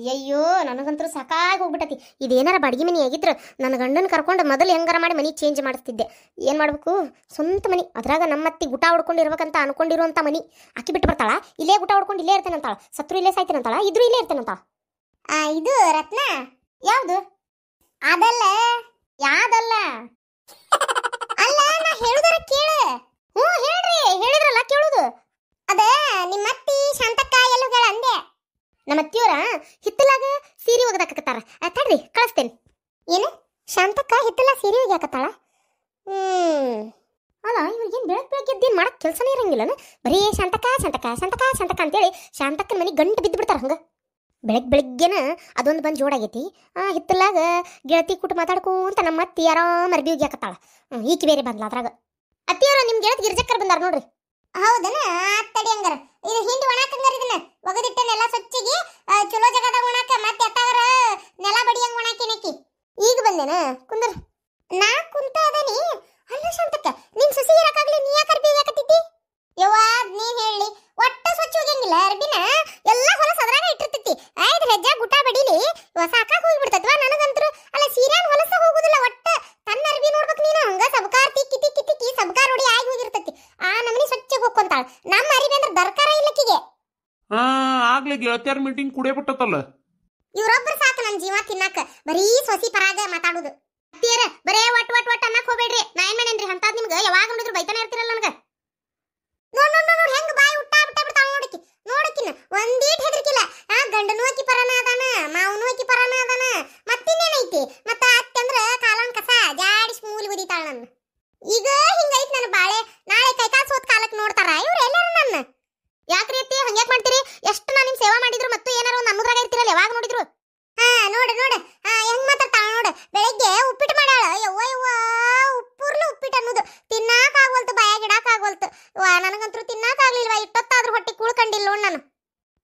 ಅಯ್ಯಯ್ಯೋ ನನಗಂತೂ ಸಾಕಾಗಿ ಹೋಗ್ಬಿಟ್ಟತಿ. ಇದೇನಾರ ಬಾಡಿಗೆ ಮನೆ ಆಗಿದ್ರೆ ನನ್ನ ಗಂಡನ ಕರ್ಕೊಂಡು ಮೊದಲು ಹೆಂಗಾರ ಮಾಡಿ ಮನೆ ಚೇಂಜ್ ಮಾಡಿಸ್ತಿದ್ದೆ. ಏನು ಮಾಡಬೇಕು? ಸ್ವಂತ ಮನೆ. ಅದ್ರಾಗ ನಮ್ಮತ್ತಿ ಊಟ ಹೊಡ್ಕೊಂಡು ಇರ್ಬೇಕಂತ ಅನ್ಕೊಂಡಿರುವಂಥ ಮನಿ. ಅಕ್ಕಿ ಬಿಟ್ಟು ಬರ್ತಾಳ? ಇಲ್ಲೇ ಊಟ ಹೊಡ್ಕೊಂಡು ಇಲ್ಲೇ ಇರ್ತೇನಂತಾಳ? ಸತ್ರು ಇಲ್ಲೇ ಸಾಯ್ತೇನಂತಾಳ? ಇದ್ರೂ ಇಲ್ಲೇ ಇರ್ತೇನಂತಾಳ? ಆ ಇದು ರತ್ನ. ಯಾವುದು? ಅದಲ್ಲ. ಯಾವ್ದಲ್ಲ? ಅಲ್ಲ ನಾ ಹೇಳುದರ ಕೇಳು. ಹ್ಞೂ ಹೇಳ್ರಿ. ಹೇಳಿದ್ರಲ್ಲ ಕೇಳುದು. ಅದೇ ನಿಮ್ಮ ಅತ್ತಿ ಶಾಂತಕ್ಕ ಎಲ್ಲ ಅಂದೆ. ನಮ್ಮ ಅತ್ತಿಯವರ ಹಿತ್ತಲಾಗ ಸೀರೆ ಒಗದಾಕತ್ತಾರ. ತಡ್ರಿ, ಕಳಿಸ್ತೇನೆ. ಏನು? ಶಾಂತಕ್ಕ ಹಿತ್ತಲ ಸೀರೆ ಒಗ್ಯಾಕತ್ತಾಳ ಹ್ಮ್. ಅಲ್ಲ ಇವ್ರಿಗೇನು ಬೆಳಗ್ಗೆ ಬೆಳಗ್ಗೆ ಎದ್ದೇನು ಮಾಡಕ್ ಕೆಲಸನೇ ಇರಂಗಿಲ್ಲನ? ಬರೀ ಶಾಂತಕ ಶಾಂತಕ ಶಾಂತಕ ಶಾಂತಕ ಅಂತೇಳಿ ಶಾಂತಕ್ಕನ ಮನೆ ಗಂಟು ಬಿದ್ದು ಬಿಡ್ತಾರ ಹಂಗ. ಬೆಳಗ್ಗೆ ಬೆಳಗ್ಗೆನ ಅದೊಂದು ಬಂದು ಜೋಡಾಗೈತಿ ಆ, ಹಿತ್ತಲಾಗ ಗೆಳತಿ ಕೂಟ ಮಾತಾಡ್ಕೊಂತ ನಮ್ಮ ಅತ್ತಿ ಆರಾಮ್ ಅರ್ಬಿ ಒಗ್ಯಾಕತ್ತಾಳ ಈಕಿ ಬೇರೆ ಬಂದ್ಲ ಅದ್ರಾಗ. ಅತ್ತಿಯವರ ನಿಮ್ಮ ಗೆಳತಿ ಗಿರ್ಜಕ್ಕರ್ ಬಂದಾರ ನೋಡ್ರಿ. ಹೌದನ? ತಡಿ ಹಂಗಾರ. ಇದು ಹಿಂಡಿ ಒಣಾಕಂಗಾರ ಇದನ್ನ? ಒಗದಿಟ್ಟ ನೆಲ ಸ್ವಚ್ಛಗಿ ಚಲೋ ಜಗದಾಗ ಒಣಾಕ, ಮತ್ತೆ ಎತ್ತಾಗರ ನೆಲ ಬಡಿಯಂಗ್ ಒಣಾಕಿನಕಿ ಈಗ ಬಂದೇನ? ಕುಂದ್ರ. ನಾ ಕುಂತ ಅದನಿ. ಅಲ್ಲ ಶಾಂತಕ್ಕ, ನಿನ್ ಸಸಿ ಇರಕ್ಕಾಗ್ಲಿ ನೀ ಯಾಕೆ ಅರ್ಬಿ ಯಾಕತ್ತಿದ್ದಿ ಯವ್ವ ನೀ ಹೇಳಿ ಒಟ್ಟ ಸ್ವಚ್ಛ ಹೋಗಂಗಿಲ್ಲ ಅರ್ಬಿನ ಎಲ್ಲ ಹೊಲಸ ಅದ್ರಾಗ ಇಟ್ಟಿರ್ತೈತಿ ಆಯ್ತು ಹೆಜ್ಜೆ ಗುಟ ಬಡಿಲಿ ಇವ ಸಾಕಾಗಿ ಹೋಗ್ಬಿಡ್ತತ್ವಾ ನನಗಂತರು ಅಲ್ಲ ಸೀರೆನ್ ಹೊಲಸ ಹೋಗುದಿಲ್ಲ ಒಟ್ಟ ತನ್ನ ಅರ್ಬಿ ನೋಡ್ಬೇಕು ನೀನು ಹಂಗ ಸಬ್ಕಾರ್ ತಿಕ್ಕಿ ತಿಕ್ಕಿ ತಿಕ್ಕಿ ಸಬ್ಕಾರ್ ಹೊಡಿ ಆಗಿ ಹೋಗಿರ್ತೈತಿ ಆ ನಮನಿ ಸ್ವಚ್ಛ ಹೋಗ್ಕೊಂತಾಳ ನಮ್ಮ ಅರಿವಿ ಅಂದ್ರೆ ದರ್ಕಾರ ಇಲ್ಲಕ್ಕಿಗೆ ಹಾ, ಆಗ್ಲೇ ಗೆಳತಿಯರ್ ಮೀಟಿಂಗ್ ಕುಡೇ ಬಿಟ್ಟತಲ್ಲ ಇವ್ರೊಬ್ರು ಸಾಕು ನನ್ ಜೀವ ತಿನ್ನಕ. ಬರೀ ಸೊಸಿ ಪರಾಗ ಮಾತಾಡುದು. ಅತ್ತಿಯರ ಬರೇ ಒಟ್ ಒಟ್ ಒಟ್ ಅನ್ನಕ್ ಹೋಗ್ಬೇಡ್ರಿ. ನಾ ಏನ್ ಮಾಡೇನ್ರಿ? ಹಂತ ನಿಮ್ಗೆ ಯಾವಾಗ ನೋಡಿದ್ರು ಬೈತಾನೆ ಇರ್ತಿರಲ್ಲ ನನಗ. ನೋಡ್ ನೋಡ್ ನೋಡ್ ಹೆಂಗ್ ಬಾಯಿ ಉಟ್ಟ ಬಿಟ್ಟ ಬಿಡ್ತಾಳ ನೋಡಕಿ. ನೋಡಕಿನ ಒಂದೀಟ್ ಹೆದರ್ಕಿಲ್ಲ. ಆ, ಗಂಡನೂ ಅಕ್ಕಿ ಪರನ ಅದಾನ, ಮಾವನೂ ಅಕ್ಕಿ ಪರನ ಅದಾನ ಮತ್ತಿನ್ನೇನೈತಿ ಮತ್ತ ಅತ್ತಂದ್ರ ಕಾಲನ್ ಕಸ ಜಾಡಿಸ್ ಮೂಲಿ ಉದಿತಾಳ ನನ್ನ ಈಗ ಹಿಂಗೈತ್ ನನ್ನ ಬಾಳೆ ನಾಳೆ ಕೈಕಾಲ್ ಸೋತ್ ಕಾಲಕ್ ನೋಡ್ತಾರ ಇವ್ರು ಎಲ್ಲಾರು ನನ್ನ ಯಾಕ್ರಿ ಅತ್ತಿ ಹಂಗ್ಯಾಕ್ ಮಾಡ್ತೀರಿ ಎಷ್ಟು ನಾ ನಿಮ್ ಸೇವಾ ಮಾಡಿದ್ರು ಮತ್ತು ಏನಾರ ಒಂದು ಅನ್ನೋದ್ರಾಗ ಇರ್ತಿರಲ್ಲ ಯಾವಾಗ ನೋಡಿದ್ರು ಹಾ ನೋಡು ನೋಡು ಹಾ ಹೆಂಗ್ ಮಾತಾಡ್ತಾಳ ನೋಡು ಬೆಳಗ್ಗೆ ಉಪ್ಪಿಟ್ಟು ಮಾಡ್ಯಾಳ ಯವ್ವ ಯವ್ವ ಉಪ್ಪುರ್ಲು ಉಪ್ಪಿಟ್ಟು ಅನ್ನೋದು ತಿನ್ನಾಕ ಆಗ್ವಲ್ತು ಬಾಯಾಗ ಇಡಾಕ ಆಗ್ವಲ್ತು ವಾ ನನಗಂತೂ ತಿನ್ನಾಕ ಆಗ್ಲಿಲ್ವಾ ಇಷ್ಟೊತ್ತಾದ್ರೂ ಹೊಟ್ಟೆ ಕುಳ್ಕಂಡಿಲ್ಲ ನೋಡ್ ನಾನು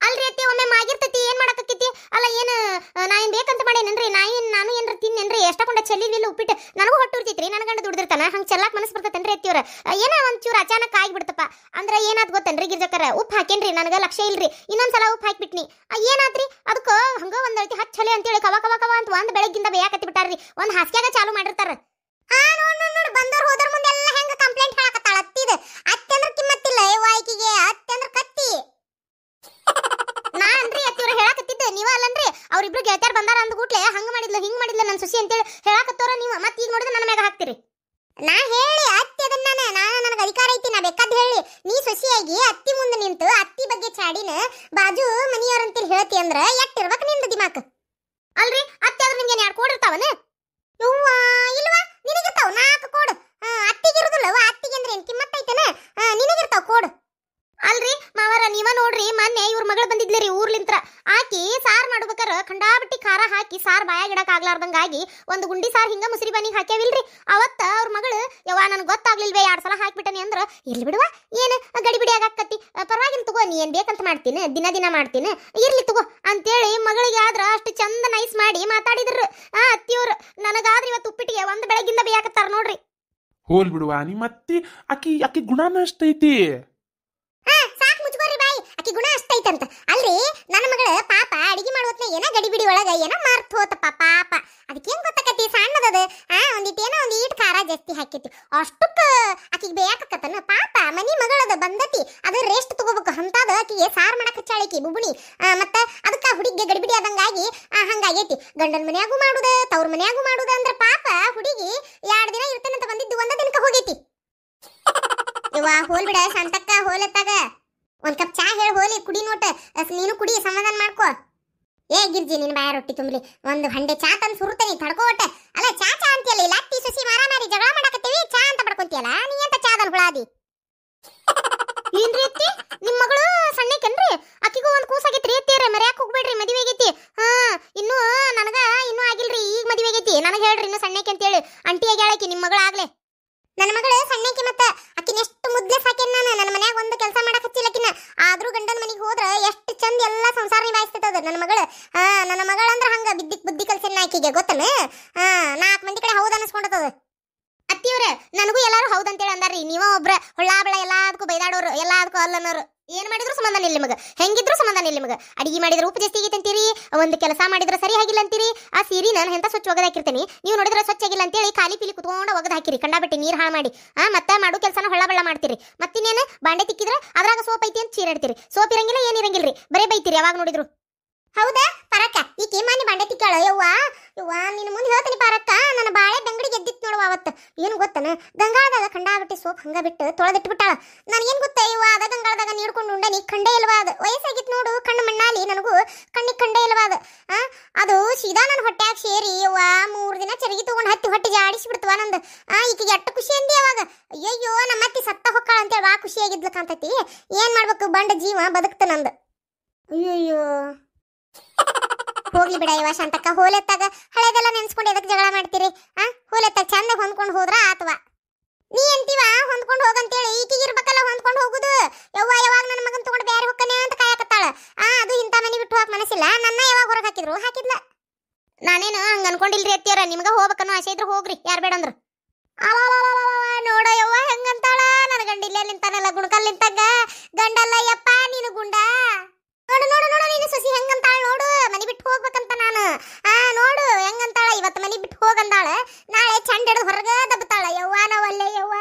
ಅಲ್ರಿ ಅತ್ತಿ ಒಮ್ಮೆ ಮಾಗಿರ್ತೈತಿ ಏನ್ ಮಾಡಕತ್ತಿ ಅಲ್ಲ ಏನ್ ಆ, ನಾ ಏನ್ ಬೇಕಂತ ಮಾಡೇನೇನ್ರಿ ನಾ ಏನ್ ನಾನು ಏನ್ರ ತಿನ್ನೇನ್ರಿ ಎಷ್ಟಕೊಂಡ ಚೆಲ್ಲಿಲಿಲ್ಲ ಉಪ್ಪಿಟ್ಟು ನನಗೂ ಹೊಟ್ಟು ಉರ್ತಿತ್ರಿ ನನ್ನ ಗಂಡ ದುಡ್ದಿರ್ತಾನ ಹಂಗ್ ಚೆಲ್ಲಾಕ್ ಮನಸ್ ಬರ್ತೈತೇನ್ರಿ ಅತ್ತಿಯವ್ರ ಏನ ಒಂದ್ ಚೂರು ಅಚಾನಕ್ ಆಗ್ಬಿಡ್ತಪ್ಪ ಅಂದ್ರ ಏನಾದ್ ಗೊತ್ತೇನ್ರಿ ಗಿರ್ಜಕ್ಕರ ಉಪ್ಪು ಹಾಕೇನ್ರಿ, ನನಗ ಲಕ್ಷ್ಯ ಇಲ್ರಿ, ಇನ್ನೊಂದ್ಸಲ ಉಪ್ಪು ಹಾಕ್ಬಿಟ್ನಿ. ಏನಾದ್ರಿ? ಅದಕ್ಕೆ ಹಂಗ ಒಂದ್ ಐತಿ ಹಚ್ಚ ಅಂತ ಅಂತೇಳಿ ಕವ ಕವ ಕವ ಅಂತ ಒಂದ್ ಬೆಳಗ್ಗಿಂದ ಬೇಯಾಕತ್ತಿ ಬಿಟ್ಟಾರ್ರಿ ಒಂದ್ ಹಾಸ್ಗ್ಯಾಗ ಚಾಲು ಮಾಡಿರ್ತಾರ. ಆ, ನೋಡ್ ನೋಡ್ ನೋಡ್, ಬಂದವ್ರು ಹೋದ್ರ ಮುಂದೆ ಎಲ್ಲ ಹೆಂಗ ಕಂಪ್ಲೇಂಟ್ ಹೇಳಕತ್ತಾಳ ಅತ್ತಿದ. ಅತ್ತಿ ಅಂದ್ರ ಕಿಮ್ಮತ್ತಿಲ್ಲ ಯವ್ವ ಆಕಿಗೆ ಅತ್ತಿ ಕತ್ತಿ. ನಾನ್ರಿ ಅತ್ತಿವ್ರ ಹೇಳಕತ್ತಿದ್ದೆ, ನೀವ ಅಲ್ಲನ್ರಿ, ಅವ್ರಿಬ್ರು ಗೆಳತ್ಯಾರ ಬಂದಾರ ಅಂದ್ಗೂಟ್ಲೆ ಹಂಗ ಮಾಡಿದ್ಲು, ಹಿಂಗ್ ಮಾಡಿದ್ಲು ನನ್ನ ಸುಸಿ ಅಂತೇಳಿ ಹೇಳಕತ್ತೋರ ನೀವು, ಮತ್ತೆ ಈಗ ನೋಡಿದ್ರೆ ನನ್ನ ಮ್ಯಾಗ ಹಾಕ್ತಿರಿ. ನಾ ಹೇಳಿ ಅತ್ತಿ ಅದನ್ನ ನಾನು ಅಧಿಕಾರ ಐತಿ, ನಾ ಬೇಕಾದ್ ಹೇಳಿ. ನೀ ಸೊಸಿಯಾಗಿ ಅತ್ತಿ ಮುಂದೆ ನಿಂತು, ಅತ್ತಿ ಬಗ್ಗೆ ಚಾಡಿನ ಬಾಜು ಮನಿಯವ್ರಂತೇಳಿ ಹೇಳ್ತಿ ಅಂದ್ರ ಎಟ್ಟಿರ್ಬೇಕು ನಿಂದ ದಿಮಾಕ್? ಅಲ್ರಿ? ಅತ್ತಿ ಆದ್ರೆ ನಿಂಗೆ ಎರಡು ಕೋಡಿರ್ತಾವನ ಯವ್ವಾ, ಇಲ್ವಾ ನಿನಗಿರ್ತಾವ ನಾಲ್ಕು ಕೋಡ್ ಅತ್ತಿಗಿರುದಿಲ್ಲವ ಅತ್ತಿಗೆ ಅಂದ್ರೆ ಏನ್ ಕಿಮ್ಮತ್ ಐತನ ನಿನಗಿರ್ತಾವ ಕೋಡ್ ಅಲ್ರಿ ಮಾವರ ನೀವ ನೋಡ್ರಿ ಮೊನ್ನೆ ಇವ್ರ ಮಗಳು ಬಂದಿದ್ಲಿ ಊರ್ಲಿಂತ್ರ ಆಕಿ ಸಾರ್ ಮಾಡ್ಬೇಕಾರ ಖಂಡಾಬಿಟ್ಟಿ ಖಾರ ಹಾಕಿ ಸಾರ್ ಬಾಯಾಗ ಇಡಕ್ ಆಗ್ಲಾರ್ದಂಗಾಗಿ ಒಂದು ಗುಂಡಿ ಸಾರ್ ಹಿಂಗ ಮುಸ್ರಿ ಬನಿಗೆ ಹಾಕ್ಯಾವಿಲ್ರಿ ಅವತ್ತ ಅವ್ರ ಮಗಳು ಯವ್ವ ನನ್ಗೆ ಗೊತ್ತಾಗ್ಲಿಲ್ವೇ ಎರಡ್ ಸಲ ಹಾಕ್ಬಿಟ್ಟನಿ ಅಂದ್ರ ಇರ್ಲಿ ಬಿಡುವ ಏನು? ಗಡಿಬಿಡಿ ಆಗಾಕತ್ತಿ. ಪರವಾಗಿಲ್ಲ ತಗೋ ನೀ ಏನ್ ಬೇಕಂತ ಮಾಡ್ತೀನಿ. ದಿನ ದಿನ ಮಾಡ್ತೀನಿ. ಇರ್ಲಿ ತಗೋ ಅಂತೇಳಿ ಮಗಳಿಗೆ ಆದ್ರ ಅಷ್ಟು ಚಂದ ನೈಸ್ ಮಾಡಿ ಮಾತಾಡಿದ್ರು. ಆ ಅತ್ತಿಯವ್ರು ನನಗಾದ್ರೆ ಇವತ್ತು ಉಪ್ಪಿಟ್ಟಿಗೆ ಒಂದು ಬೆಳಗಿಂದ ಬೇಯಾಕತ್ತಾರ ನೋಡ್ರಿ. ಹೋಲ್ ಬಿಡುವ ನಿಮ್ಮ ಅತ್ತಿ ಅಕ್ಕಿ ಅಕ್ಕಿ ಗುಣನ ಅಷ್ಟೈತಿ ಹಾ ಸಾಕು ಮುಚ್ಕೋರಿ ಬಾಯಿ. ಅಕ್ಕಿ ಗುಣ ಅಷ್ಟೈತಂತ ಅಲ್ರಿ ನನ್ನ ಮಗಳ ಪಾಪ ಅಡಿಗೆ ಮಾಡುವತ್ನ ಏನ ಗಡಿಬಿಡಿ ಒಳಗ ಏನ ಮಾರ್ತ್ ಹೋತಪ್ಪ ಪಾಪ. ಅದಕ್ಕೆ ಏನ್ ಗೊತ್ತಾಕತಿ ಸಣ್ಣದದ ಆ ಒಂದಿಟ್ ಏನೋ ಒಂದ್ ಈಟ್ ಖಾರ ಜಾಸ್ತಿ ಹಾಕೈತಿ ಅಷ್ಟಕ್ಕ ಆಕಿಗೆ ಬೇಯಾಕತ್ತನ ಪಾಪ ಮನಿ ಮಗಳದ ಬಂದತಿ ಅದು ರೆಸ್ಟ್ ತಗೋಬೇಕು ಆಕಿಗೆ ಸಾರ್ ಮಾಡಕ್ಕೆ ಹಚ್ಚಾಳಿಕಿ ಬುಬುಣಿ ಮತ್ತೆ ಅದಕ್ಕೆ ಹುಡುಗಿಗೆ ಗಡಿಬಿಡಿ ಆದಂಗಾಗಿ ಹಂಗಾಗೈತಿ. ಗಂಡನ ಮನೆಯಾಗೂ ಮಾಡುದ, ತವ್ರ ಮನೆಯಾಗೂ ಮಾಡುದ ಅಂದ್ರೆ ಪಾಪ ಹುಡುಗಿ ಎರಡು ದಿನ ಇರ್ತೇನಂತ ಬಂದಿದ್ದು ಒಂದ ದಿನಕ್ಕ ಹೋಗೈತಿ. ಇವ ಹೋಲ್ ಬಿಡ ಸಂತಕ್ಕ ಹೋಲತ್ತಾಗ ಒಂದ್ ಕಪ್ ಚಾ ಹೇಳಿ, ಹೋಲಿ, ಕುಡಿ ನೋಟ. ನೀನು ಕುಡಿ, ಸಮಾಧಾನ ಮಾಡ್ಕೋ. ಏ, ಗಿರ್ಜಿ, ನಿನ್ ಬಾಯ ರೊಟ್ಟಿ ತುಂಬಲಿ. ಒಂದ್ ಹಂಡೆ ಚಾ ತಂದು ಸುರುತನಿ, ತಡ್ಕೋ ಒಟ್ಟ. ಅಲ್ಲ, ಚಾ ಚಾ ಅಂತೀಯಲ್ಲ ಲಟ್ಟಿ ಸುಸಿ ಸಸಿ ಮಾರ ಮಾರಿ ಜಗಳ ಮಾಡಕತ್ತೀವಿ, ಚಾ ಅಂತ ಪಡ್ಕೊಂತೀಯಲ್ಲ, ನೀ ಅಂತ ಚಾದಲ್ ಹುಳಾದಿ? ಏನ್ರಿ ಅತ್ತಿ? ನಿಮ್ ಮಗಳು ಸಣ್ಣಕೇನ್ರಿ ಅಕ್ಕಿಗೂ ಒಂದ್ ಕೂಸಾಗೈತ್ರಿ ಅತ್ತಿಯರ ಮರ್ಯಾಕ್ ಹೋಗ್ಬೇಡ್ರಿ, ಮದುವೆ ಆಗೈತಿ. ಹಾ, ಇನ್ನೂ, ನನಗ ಇನ್ನೂ ಆಗಿಲ್ರಿ, ಈಗ ಮದುವೆ ಆಗೈತಿ. ನನಗ ಹೇಳ್ರಿ ಇನ್ನು ಸಣ್ಣಕ್ಕೆ ಅಂತೇಳಿ. ಅಂಟಿ ಆಗ್ಯಾಳಕಿ ನಿಮ್ ಮಗಳು ಆಗ್ಲೇ. ನನ್ನ ಮಗಳು ಸಣ್ಣಕ್ಕೆ ಮತ್ತ ಅಕ್ಕಿನ ಎಷ್ಟು ಮುದ್ದೆ ಸಾಕೇನ್ ನಾನು. ನನ್ನ ಮನ್ಯಾಗ ಒಂದು ಕೆಲಸ ಮಾಡಕ್ ಹಚ್ಚಿಲ್ಲಕಿನ ಆದ್ರೂ ಗಂಡನ ಮನೆಗೆ ಹೋದ್ರ ಎಷ್ಟು ಚಂದ ಎಲ್ಲಾ ಸಂಸಾರ ನಿಭಾಯಿಸ್ತದ ನನ್ನ ಮಗಳು. ಹಾ, ನನ್ನ ಮಗಳಂದ್ರ ಹಂಗ, ಬಿದ್ದಿಕ್ ಬುದ್ಧಿ ಕಲ್ಸಿನ ಆಕಿಗೆ, ಗೊತ್ತನ? ಹಾ ನಾಲ್ಕು ಮಂದಿ ಕಡೆ ಹೌದ ಅನಿಸ್ಕೊಂಡತದ. ಅತ್ತಿಯವ್ರ ನನಗೂ ಎಲ್ಲಾರು ಹೌದಂತೇಳಿ ಅಂದಾರ್ರಿ. ನೀವ ಒಬ್ರ ಹೊಳ್ಳಾಬಳ ಎಲ್ಲಾದಕ್ಕೂ ಬೈದಾಡೋರು ಎಲ್ಲಾದಕ್ಕೂ ಅಲ್ಲನೋರು. ಏನ್ ಮಾಡಿದ್ರು ಸಮಾಧಾನ ಇಲ್ಲ ನಿಮಗೆ. ಹೆಂಗಿದ್ರು ಸಮಾಧಾನ ಇಲ್ಲ ನಿಮಗೆ. ಅಡಿಗೆ ಮಾಡಿದ್ರು ಉಪ್ಪು ಜಾಸ್ತಿ ಆಗೈತೆ ಅಂತೀರಿ ಒಂದು ಕೆಲಸ ಮಾಡಿದ್ರೆ ಸರಿ ಆಗಿಲ್ಲ ಅಂತೀರಿ. ಆ ಸೀರೆ ನಾನು ಎಂತ ಸ್ವಚ್ಛ ಒಗದ್ ಹಾಕಿರ್ತೀನಿ ನೀವು ನೋಡಿದ್ರೆ ಸ್ವಚ್ಛ ಆಗಿಲ್ಲ ಅಂತೇಳಿ ಖಾಲಿ ಪಿಲಿ ಕುತ್ಕೊಂಡು ಒಗದ್ ಹಾಕಿರಿ. ಕಂಡಾಬಿಟ್ಟು ನೀರು ಹಾಳು ಮಾಡಿ. ಆ, ಮತ್ತೆ ಮಾಡು ಕೆಲಸನ ಹೊಳ್ಳ ಬಳ್ಳ ಮಾಡ್ತೀರಿ. ಮತ್ತಿನ್ನೇನು, ಬಾಂಡೆ ತಿಕ್ಕಿದ್ರೆ ಅದ್ರಾಗ ಸೋಪ್ ಐತಿ ಅಂತ ಚೀರಾಡ್ತೀರಿ. ಸೋಪ್ ಇರಂಗಿಲ್ಲ, ಏನ್ ರೀ ಬರೇ ಬೈತೀರಿ ಯಾವಾಗ ನೋಡಿದ್ರು. ಹೌದಾ? ಪರಕ್ಕ, ಈ ಮಾನಿ ಬಂಡೆ ತಿಕ್ಕಾಳ ಯವ್ವ ಯವ್ವ, ನಿನ್ನ ಮುಂದೆ ಹೇಳ್ತೀನಿ ಪಾರಕ್ಕ. ನನ್ನ ಬಾಳೆ ಬೆಂಗಡಿ ಗೆದ್ದಿತ್ತು ನೋಡುವ ಅವತ್ತು. ಏನು ಗೊತ್ತನ? ಗಂಗಾಳದಾಗ ಕಂಡಾಬಿಟ್ಟು ಸೋಪ್ ಹಂಗ ಬಿಟ್ಟು ತೊಳೆದಿಟ್ಟು ಬಿಟ್ಟಾಳ ನನಗೇನು ಗೊತ್ತ ಯವ್ವ? ಅದ ಗಂಗಾಳದಾಗ ನೀಡ್ಕೊಂಡು ಉಂಡ ನೀ ಕಂಡೇ ಇಲ್ವಾ ಅದು? ವಯಸ್ಸಾಗಿತ್ತು ನೋಡು, ಕಣ್ಣು ಮಣ್ಣಾಲಿ ನನಗೂ ಕಣ್ಣಿಗೆ ಕಂಡೇ ಇಲ್ವಾ ಅದು? ಅದು ಸೀದಾ ನನ್ನ ಹೊಟ್ಯಾಗ ಸೇರಿ ಯವ್ವ, ಮೂರು ದಿನ ಚರಗಿ ತಗೊಂಡು ಹತ್ತಿ ಹೊಟ್ಟೆ ಜಾಡಿಸಿ ಬಿಡ್ತವ ನಂದು. ಆ, ಈಕೆಗೆ ಎಷ್ಟು ಖುಷಿ ಅಂದಿ ಅವಾಗ. ಅಯ್ಯಯ್ಯೋ ನಮ್ಮ ಅತ್ತಿ ಸತ್ತ ಹೊಕ್ಕಾಳ ಅಂತೇಳಿ ವಾ ಖುಷಿಯಾಗಿದ್ಲ ಏನು ಏನ್ ಮಾಡ್ಬೇಕು? ಬಂಡ ಜೀವ ಬದುಕ್ತ ನಂದು. ಅಯ್ಯಯ್ಯೋ. ಹೋಗ್ಲಿ ಬಿಡ ಇವ ಶಾಂತಕ್ಕ. ಹೋಲೆತ್ತಾಗ ಹಳೆದೆಲ್ಲ ನೆನ್ಸ್ಕೊಂಡು ಎದಕ್ಕೆ ಜಗಳ ಮಾಡ್ತೀರಿ? ಆ? ಹೋಲೆತ್ತಾಗ ಚಂದ ಹೊಂದ್ಕೊಂಡು ಹೋದ್ರ ಆತವ? ನೀ ಅಂತೀವ ಹೊಂದ್ಕೊಂಡು ಹೋಗಂತೇಳಿ. ಈಕಿಗೆ ಇರ್ಬೇಕಲ್ಲ ಹೊಂದ್ಕೊಂಡು ಹೋಗುದು. ಯವ್ವ ಯಾವಾಗ ನನ್ನ ಮಗನ್ ತಗೊಂಡು ಬೇರೆ ಹೊಕ್ಕನೆ ಅಂತ ಕಾಯಕತ್ತಾಳ. ಆ, ಅದು ಇಂಥ ಮನೆ ಬಿಟ್ಟು ಹೋಗಕ್ ಮನಸ್ಸಿಲ್ಲ. ನನ್ನ ಯಾವಾಗ ಹೊರಗೆ ಹಾಕಿದ್ರು. ಹಾಕಿದ್ಲ? ನಾನೇನು ಹಂಗ ಅನ್ಕೊಂಡಿಲ್ರಿ ಅತ್ತಿಯರ ನಿಮ್ಗೆ ಹೋಗ್ಬೇಕನ್ನೋ ಆಸೆ ಇದ್ರೆ ಹೋಗ್ರಿ. ಯಾರು ಬೇಡ ಅಂದ್ರು. ನೋಡ ಯವ್ವ ಹೆಂಗಂತಾಳ. ನನ್ನ ಗಂಡ ಇಲ್ಲೇ ನಿಂತಾನಲ್ಲ ಗುಣಕಲ್ ನಿಂತಾಗ ಗಂಡಲ್ಲ ಯಪ್ಪ ನೀನು ಗುಂಡ. ನೋಡು ನೋಡು ನೋಡು ನೀನು ಸೊಸಿ ಹೆಂಗಂತಾಳ ನೋಡು ಮನಿ ಬಿಟ್ಟು ಹೋಗ್ಬೇಕಂತ ನಾನು. ಆ ನೋಡು ಹೆಂಗಂತಾಳ? ಇವತ್ತು ಮನಿ ಬಿಟ್ಟು ಹೋಗಂದಾಳ. ನಾಳೆ ಚಂಡ ಹಿಡಿದು ಹೊರಗೆ ದಬ್ಬತಾಳ ಯವ್ವ ನಾವಲ್ಲೇ ಯವ್ವ.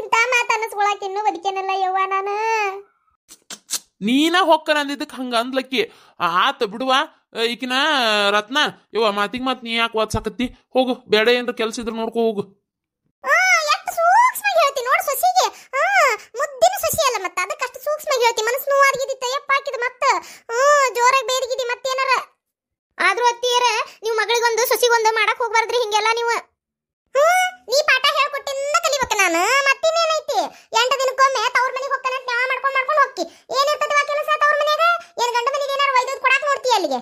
ಇಂಥ ಮಾತು ಅನ್ನಿಸ್ಕೊಳಕ್ ಇನ್ನೂ ಬದುಕೇನಲ್ಲ ಯವ್ವ ನಾನು. ನೀನ ಹೊಕ್ಕ ನಂದಿದ್ದಕ್ಕೆ ಹಂಗ ಅಂದ್ಲಕ್ಕಿ. ಆತ ಬಿಡುವ. ಈಕಿನ ರತ್ನ. ಇವ ಮಾತಿಗೆ ಮಾತ್ ನೀ ಯಾಕೆ ಓದ್ಸಾಕತ್ತಿ? ಹೋಗು ಬೇಡ ಏನ್ರ ಕೆಲ್ಸ ಇದ್ರೆ ನೋಡ್ಕೋ ಹೋಗು. ಎಷ್ಟು ಸೂಕ್ಷ್ಮವಾಗಿ ಹೇಳ್ತಿ. ನೋಡು ಸೊಸಿಗೆ ಆ ಮುದ್ದಿನ ಸೊಸಿ ಅಲ್ಲ ಮತ್ತೆ ಅದಕ್ಕೆ ಅಷ್ಟು ಸೂಕ್ಷ್ಮವಾಗಿ ಹೇಳ್ತಿ ಮನಸ್ಸು ನೋವಾಗಿದ್ದಿತ್ತ ಯಪ್ಪ ಹಾಕಿದ ಮತ್ತೆ ಹ್ಮ್ ಜೋರಾಗಿ ಬೇದಿಗಿದಿ ಮತ್ತೇನಾರ ಆದ್ರೂ ಅತ್ತಿಯರ ನೀವು ಮಗಳಿಗೊಂದು ಸೊಸಿಗೊಂದು ಮಾಡಕ್ ಹೋಗ್ಬಾರ್ದ್ರಿ ಹಿಂಗೆಲ್ಲ ನೀವು ಹ್ಮ್ ನೀ ಪಾಠ ಹೇಳ್ಕೊಟ್ಟಿಂದ ಕಲಿಬೇಕು ನಾನು ಮತ್ತಿನ್ನೇನೈತಿ ಎಂಟು ದಿನಕ್ಕೊಮ್ಮೆ ತವ್ರ ಮನೆಗೆ ಹೋಗ್ತಾನೆ ಅಂತ ನ್ಯಾಯ ಮಾಡ್ಕೊಂಡು ಮಾಡ್ಕೊಂಡು ಹೋಗ್ತಿ ಏನಿರ್ತದವ ಕೆಲಸ ತವ್ರ ಮನೆಯಾಗ ಏನ್ ಗಂಡ ಮನೆಗೆ ಏನಾರು ಒಯ್ದು ಕೊಡಾಕ್ ನೋಡ್ತಿ ಅಲ್ಲಿಗೆ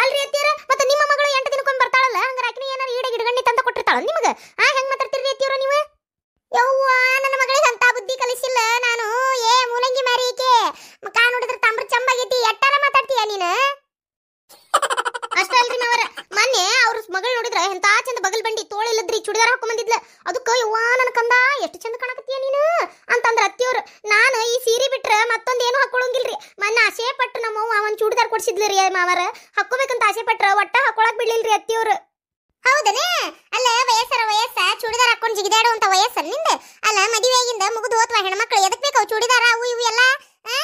ಅಲ್ರಿ ಅತ್ತಿಯರ? ಮತ್ತೆ ನಿಮ್ಮ ಮಗಳು ಎಂಟು ದಿನಕ್ಕೊಮ್ಮೆ ಬರ್ತಾಳಲ್ಲ? ಹಂಗಾರೆ ಆಕಿನ ಏನಾರ ಈಡ ಗಿಡಗಣ್ಣಿ ತಂತ ಕೊಟ್ಟಿರ್ತಾಳ ನಿಮಗ? ಆ, ಹೆಂಗ್ ಮಾತಾಡ್ತೀರಿ ಅತ್ತಿಯರ ನೀವು? ಯವ್ವ, ನನ್ನ ಮಗಳಿಗೆ ಅಂತ ಬುದ್ಧಿ ಕಲಿಸಿಲ್ಲ ನಾನು. ಏ, ಮೂಲಂಗಿ ಮಾರಿ ಮಾರೀಕೆ ಕಾ ನೋಡಿದ್ರೆ ತಂಬ್ರ ಚಂಬಾಗೈತಿ. ಎಟ್ಟಾರ ಮಾತಾಡ್ತೀಯ ನೀನು? ಅಷ್ಟಲ್ರಿ ನಾವರ ಮೊನ್ನೆ ಅವ್ರ ಮಗಳು ನೋಡಿದ್ರ ಎಂತ ಚಂದ ಬಗಲ್ ಬಂಡಿ, ತೋಳಿಲ್ಲದ್ರಿ, ಚುಡಿದಾರ ಹಾಕೊಂಡ್ ಬಂದಿದ್ಲ. ಅದಕ್ಕೆ ಯವ್ವ, ನನ್ನ ಕಂದ, ಎಷ್ಟು ಚಂದ ಕಾಣಕತ್ತೀಯ ನೀನು? ಅಂತಂದ್ರ ಅತ್ತಿಯವ್ರು, ನಾನು ಈ ಸೀರೆ ಬಿಟ್ರೆ ಮತ್ತೊಂದೇನು ಏನು ಹಾಕೊಳಂಗಿಲ್ರಿ ಮೊನ್ನೆ ಆಸೆ ಪಟ್ಟು ನಮ್ಮವ್ವ, ಒಂದು ಚೂಡಿದಾರ್ ಕೊಡ್ಸಿದ್ಲು ರೀ ಮಾವರ. ಹಾಕೋಬೇಕಂತ ಆಸೆ ಪಟ್ರೆ, ಒಟ್ಟ ಹಾಕೊಳಕ್ ಬಿಡ್ಲಿಲ್ರಿ ಅತ್ತಿಯವ್ರು. ಹೌದನೇ? ಅಲ್ಲ, ವಯಸ್ಸರ ವಯಸ್ಸ, ಚೂಡಿದಾರ್ ಹಾಕೊಂಡು ಜಿಗಿದಾಡುವಂತ ವಯಸ್ಸ ನಿಂದ? ಅಲ್ಲ, ಮದುವೆಯಾಗಿಂದ ಮುಗಿದು ಹೋತ್ವ ಹೆಣ್ಮಕ್ಳು, ಎದಕ್ ಬೇಕು ಚೂಡಿದಾರ ಅವು ಇವು ಎಲ್ಲ ಆ?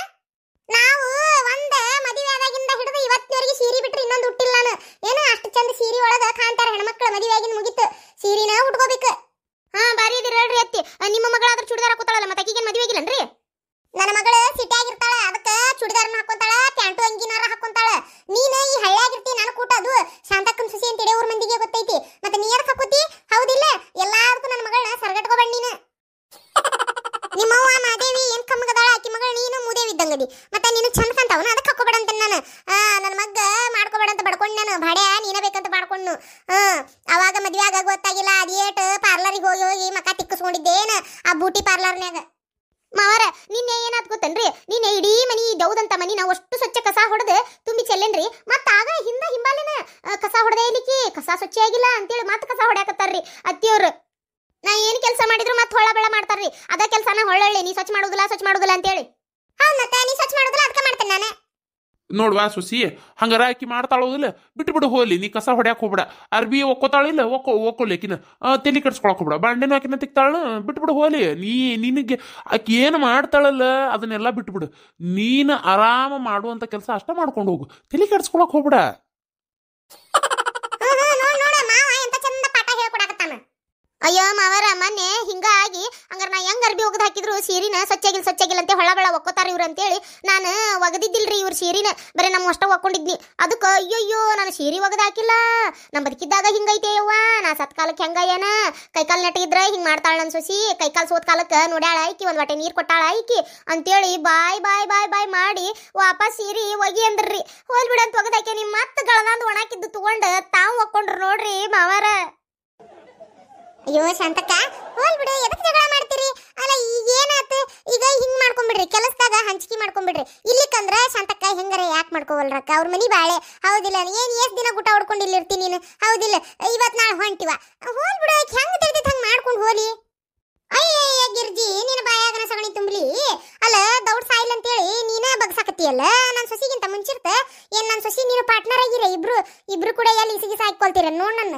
ನಾವು ಒಂದ ಮದುವೆ ಆದಾಗಿಂದ ಹಿಡಿದು ಇವತ್ತಿನವರೆಗೆ ಸೀರೆ ಬಿಟ್ರೆ ಇನ್ನೊಂದು ಹುಟ್ಟಿಲ್ಲ ನಾನು ಏನು ಅಷ್ಟು ಚಂದ ಸೀರೆ ಒಳಗ ಕಾಂತಾರ ಹೆಣ್ಮಕ್ಳು ಮದುವೆಯಾಗಿನ ಮುಗಿತು ಸೀರೆನ ಉಟ್ಕೋಬೇಕು ಹಾ ಬಾರಿ ಇದಿರ ಹೇಳ್ರಿ ಅತ್ತಿ ಆ, ನಿಮ್ಮ ಮಗಳಾದ್ರೂ ಚೂಡಿದಾರ ಹಾಕೋತಾಳಲ್ಲ ಮತ್ತೆ ಆಕಿಗೇನ್ ಮದುವೆ ಆಗಿಲ್ಲನ್ರಿ ನನ್ನ ಮಗಳು ಸಿಟಿಯಾಗಿರ್ತಾಳ ಅದಕ್ಕ ಚೂಡಿದಾರನ ಹಾಕೊಂತಾಳ ಪ್ಯಾಂಟು ಅಂಗಿನಾರ ಹಾಕೊಂತಾಳ ನೀನು ಈ ಹಳ್ಳಿಯಾಗಿರ್ತಿ ನಾನು ಕೂಟದು ಶಾಂತಕ್ಕನ ಸುಸಿ ಅಂತ ಊರ್ ಮಂದಿಗೆ ಗೊತ್ತೈತಿ ಮತ್ತೆ ನೀ ಎದಕ್ ಹಾಕೋತಿ ಹೌದಿಲ್ಲ ಎಲ್ಲಾದಕ್ಕೂ ನನ್ನ ಮಗಳನ್ನ ಸರ್ಗಟ್ಕೋಬೇಡ ನೀನು ನಿಮ್ಮವ್ವ ಮಾದೇವಿ ಏನ್ ಕಮ್ಮಗದಾಳ ಆಕಿ ಮಗಳು ನೀನು ಮೂದೇವಿ ಇದ್ದಂಗದಿ ಮತ್ತೆ ನೀನು ಚಂದ ಕಾಂತಾವನ ಅದಕ್ಕೆ ಹಾಕೋಬೇಡ ಅಂತ ನಾನು ಆ ನನ್ನ ಮಗ್ಗ ಮಾಡ್ಕೋಬೇಡ ಅಂತ ಬಡ್ಕೊಂಡು ನಾನು ಭಾಡ್ಯ, ನೀನ ಬೇಕಂತ ಮಾಡ್ಕೊಂಡು ಹಾ ಅವಾಗ ಮದ್ವೆ ಆಗ ಗೊತ್ತಾಗಿಲ್ಲ ಅದೇಟ್ ಪಾರ್ಲರಿಗೆ ಹೋಗಿ ಹೋಗಿ ಮಕ ತಿಕ್ಕಿಸ್ಕೊಂಡಿದ್ದೇನ ಆ ಬೂಟಿ ಪಾರ್ಲರ್ನ್ಯಾಗ ಮಾವರ, ನಿನ್ನೆ ಏನಾದ್ ಗೊತ್ತನ್ರಿ? ನಿನ್ನೆ ಇಡೀ ಮನಿ ದೌದಂತ ಮನಿ ನಾವು ಅಷ್ಟು ಸ್ವಚ್ಛ ಕಸ ಹೊಡೆದು ತುಂಬಿ ಚೆಲ್ಲೇನ್ರಿ? ಮತ್ತ ಆಗ ಹಿಂದ ಹಿಂಬಾಲಿನ ಕಸ ಹೊಡೆದೇ ಏನಿಕ್ಕಿ ಕಸ ಸ್ವಚ್ಛ ಆಗಿಲ್ಲ ಅಂತೇಳಿ ಮತ್ತೆ ಕಸ ಹೊಡ್ಯಾಕತ್ತಾರ್ರಿ ಅತ್ತಿಯವ್ರು ನಾ ಏನು ಕೆಲಸ ಮಾಡಿದ್ರು ಮತ್ತೆ ಹೊಳ ಬೆಳ ಮಾಡ್ತಾರ್ರಿ. ಅದ ಕೆಲಸನ ಹೊಳ್ಳೊಳ್ಳಿ ನೀ ಸ್ವಚ್ಛ ಮಾಡುದಿಲ್ಲ ಸ್ವಚ್ಛ ಮಾಡುದಿಲ್ಲ ಅಂತೇಳಿ. ಹೌದ್ ಮತ್ತೆ, ನೀ ಸ್ವಚ್ಛ ಮಾಡುದಿಲ್ಲ ಅದಕ್ಕೆ ಮಾಡ್ತೇನೆ ನಾನು? ನೋಡ್ವಾ ಸುಸಿ, ಹಂಗಾರ ಆಕಿ ಮಾಡ್ತಾಳೋದಿಲ್ಲ. ಬಿಟ್ಟು ಬಿಡು ಹೋಗ್ಲಿ, ನೀ ಕಸ ಹೊಡ್ಯಾಕ ಹೋಗ್ಬಿಡ. ಅರ್ಬಿ ಒಕ್ಕೋತಾಳಿಲ್ಲ, ಒಕ್ಕೋ ಆಕಿನ ತಲೆ ಕೆಡ್ಸ್ಕೊಳಕ್ ಹೋಗ್ಬಿಡ. ಬಾಂಡೆನೂ ಆಕಿನ ತಿಕ್ತಾಳ ಬಿಟ್ಟು ಬಿಡು ಹೋಗ್ಲಿ. ನೀ, ನಿನಗೆ, ಆಕಿ ಏನು ಮಾಡ್ತಾಳಲ್ಲ, ಅದನ್ನೆಲ್ಲ ಬಿಟ್ಬಿಡು. ನೀನು ಆರಾಮ ಮಾಡುವಂಥ ಕೆಲಸ ಅಷ್ಟೇ ಮಾಡ್ಕೊಂಡು ಹೋಗು. ತಲೆ ಕೆಡ್ಸ್ಕೊಳಕ್ ಹೋಗ್ಬೇಡ ಹ್ಮ್, ಹ್ಮ್, ನೋಡ್ ನೋಡ ಮಾವ ಎಂತ ಚಂದ ಪಾಠ ಹೇಳ್ಕೊಡಕತ್ತಾನ ಅಯ್ಯೋ ಮಾವರ, ಮೊನ್ನೆ ಹಿಂಗಾಗಿ ಹಂಗಾರ ನಾ ಹೆಂಗ್ ಅರ್ಬಿ ಒಗದ್ ಹಾಕಿದ್ರು? ಸೀರಿನ ಸ್ವಚ್ಛಾಗಿಲ್ ಸ್ವಚ್ಛಾಗಿಲ್ ಅಂತ ಹೊಳ ಬೆಳ ಒಕ್ಕೋತಾರ ಇವ್ರು ಅಂತೇಳಿ ನಾನು ಒಗದಿದ್ದಿಲ್ರಿ ಇವ್ರ ಸೀರಿನ. ಬರೀ ನಮ್ಮ ಅಷ್ಟ ಒಕ್ಕೊಂಡಿದ್ನಿ. ಅದಕ್ಕೆ ಅಯ್ಯಯ್ಯೋ, ನಾನು ಸೀರೆ ಒಗದ್ ಹಾಕಿಲ್ಲ. ನಮ್ಮ ಬದುಕಿದ್ದಾಗ ಹಿಂಗೈತೆ ಯವ್ವ. ನಾ ಸತ್ಕಾಲಕ್ಕೆ ಹೆಂಗಯ್ಯನ ಕೈಕಾಲು ನೆಟ್ಟಿದ್ರೆ ಹಿಂಗೆ ಮಾಡ್ತಾಳ ನನ್ನ ಸೊಸಿ. ಕೈಕಾಲು ಸೋತ್ ಕಾಲಕ್ಕೆ ನೋಡ್ಯಾಳ ಐಕಿ ಒಂದು ವಾಟೆ ನೀರು ಕೊಟ್ಟಾಳ ಐಕಿ ಅಂತೇಳಿ ಬಾಯ್ ಬಾಯ್ ಬಾಯ್ ಬಾಯ್ ಮಾಡಿ ವಾಪಸ್ ಸೀರಿ ಒಗಿ ಅಂದ್ರಿ. ಹೋಲ್ ಬಿಡಂತ ಒಗದಾಕೆ ನಿಮ್ಮ ಮತ್ತೆ ಗಳದಾಂದು ಒಣಾಕಿದ್ದು ತಗೊಂಡು ತಾವು ಒಕ್ಕೊಂಡ್ರು ನೋಡ್ರಿ ಮಾವಾರ. ಅಯ್ಯೋ ಶಾಂತಕ್ಕ, ಹೋಲ್ ಬಿಡು ಎದಕ್ಕೆ ಜಗಳ ಮಾಡ್ತೀರಿ? ಅಲ್ಲ, ಈಗ ಏನಾತ? ಈಗ ಹಿಂಗ್ ಮಾಡ್ಕೊಂಡ್ಬಿಡ್ರಿ ಕೆಲಸದಾಗ ಹಂಚಿಕೆ ಮಾಡ್ಕೊಂಡ್ಬಿಡ್ರಿ ಇಲ್ಲಿಕಂದ್ರ ಶಾಂತಕ್ಕ, ಹೆಂಗಾರ ಯಾಕೆ ಮಾಡ್ಕೋವಲ್ರಕ್ಕ? ಅವ್ರ ಮನಿ ಬಾಳೆ. ಹೌದಿಲ್ಲ ಏನ್ ಎಷ್ಟ್ ದಿನ ಊಟ ಹೊಡ್ಕೊಂಡು ಇಲ್ಲಿರ್ತೀನಿ ನೀನು? ಹೌದಿಲ್ಲ, ಇವತ್ ನಾಳೆ ಹೊಂಟಿವ. ಹೋಲ್ ಬಿಡು ಹೆಂಗ್ ತಿಳಿದೈತ್ ಹಂಗ್ ಮಾಡ್ಕೊಂಡು ಹೋಲಿ? ಅಯ್ಯಯ್ಯ ಗಿರ್ಜಿ, ನಿನ್ನ ಬಾಯಾಗನ ಸಗಣಿ ತುಂಬಲಿ. ಅಲ್ಲ, ದೌಡ್ ಸಾಯಿಲ್ ಅಂತೇಳಿ ನೀನ ಅಲ್ಲ ನನ್ನ ಸೊಸಿಗಿಂತ ಮುಂಚಿರ್ತ. ಏನ್ ನನ್ನ ಸೊಸಿ, ನೀನು ಪಾರ್ಟ್ನರ್ ಆಗಿರ? ಇಬ್ರು ಇಬ್ರು ಕೂಡ ಎಲ್ಲಿ ಸಿಗಿ ಹಾಕೊಳ್ತೀರ ನೋಡ್ ನನ್ನ.